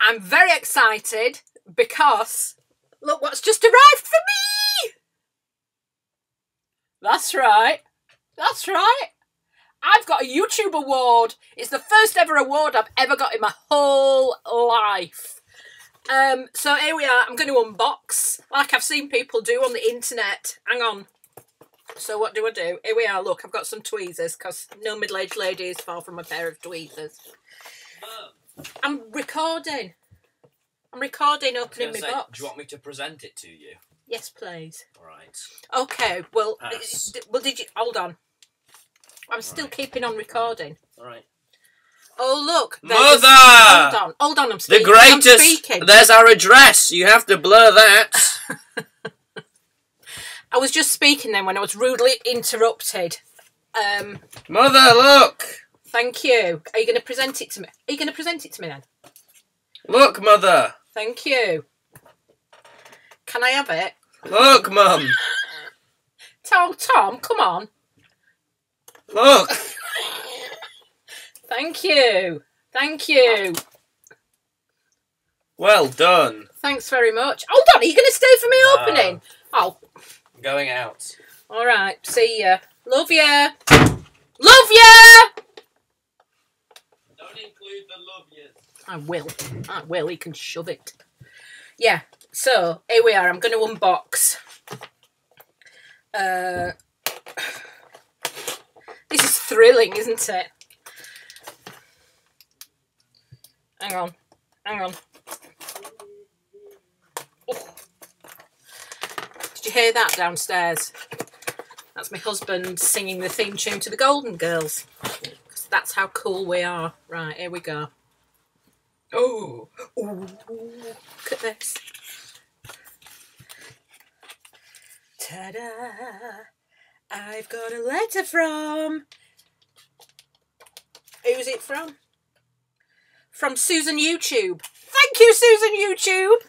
I'm very excited because look what's just arrived for me! That's right. That's right. I've got a YouTube award. It's the first ever award I've ever got in my whole life. Um, so here we are. I'm going to unbox like I've seen people do on the internet. Hang on. So what do I do? Here we are. Look, I've got some tweezers because no middle-aged lady is far from a pair of tweezers. I'm recording. I'm recording opening my say, box. Do you want me to present it to you? Yes, please. All right. Okay. Well, Pass. well, did you hold on? I'm still Right. keeping on recording. All right. Oh look, Mother! hold on, hold on. I'm The speaking. I'm greatest. speaking. There's our address. You have to blur that. I was just speaking then when I was rudely interrupted. Um, Mother, look. Thank you. Are you going to present it to me? Are you going to present it to me then? Look, mother. Thank you. Can I have it? Look, mum. Tom, Tom, come on. Look. Thank you. Thank you. Well done. Thanks very much. Hold on, are you going to stay for me No. opening? Oh, I'm going out. all right. See ya. Love ya. Love ya. Don't include the love yet. I will. I will. He can shove it. Yeah. So here we are. I'm going to unbox. Uh, this is thrilling, isn't it? Hang on. Hang on. Oh. Did you hear that downstairs? That's my husband singing the theme tune to the Golden Girls. that's how cool we are. Right, here we go. Oh, look at this. Ta-da! I've got a letter from. Who's it from? From Susan YouTube. Thank you, Susan YouTube.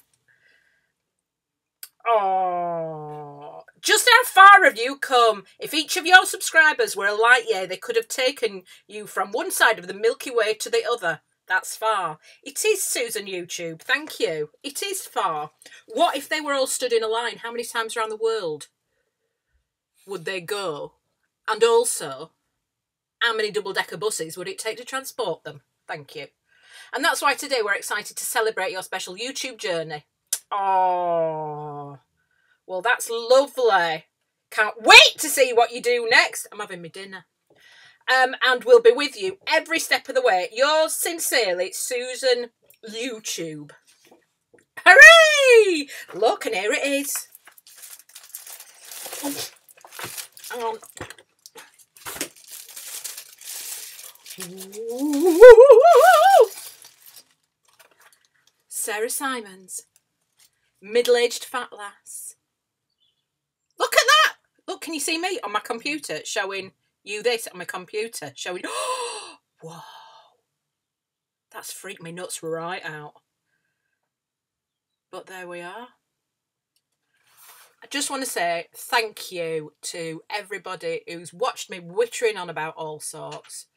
Oh, just how far have you come? If each of your subscribers were a light year, they could have taken you from one side of the Milky Way to the other. That's far. It is Susan YouTube. Thank you. It is far. What if they were all stood in a line? How many times around the world would they go? And also, how many double decker buses would it take to transport them? Thank you. And that's why today we're excited to celebrate your special YouTube journey. Oh, well, that's lovely. Can't wait to see what you do next. I'm having my dinner. Um, and we'll be with you every step of the way. Yours sincerely, Susan YouTube. Hooray! Look, and here it is. On. Sarah Simons, middle-aged fat lass. Look at that! Look, can you see me on my computer showing you this on my computer showing? Whoa, that's freaked me nuts right out. But there we are. I just want to say thank you to everybody who's watched me wittering on about all sorts.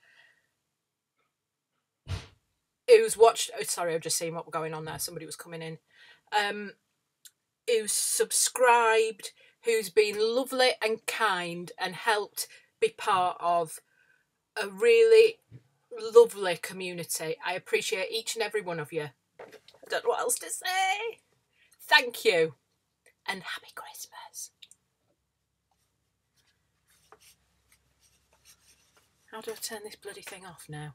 Who's watched? Oh, sorry, I've just seen what was going on there. Somebody was coming in. Um, who's subscribed, who's been lovely and kind and helped be part of a really lovely community. I appreciate each and every one of you. I don't know what else to say. Thank you and happy Christmas. How do I turn this bloody thing off now?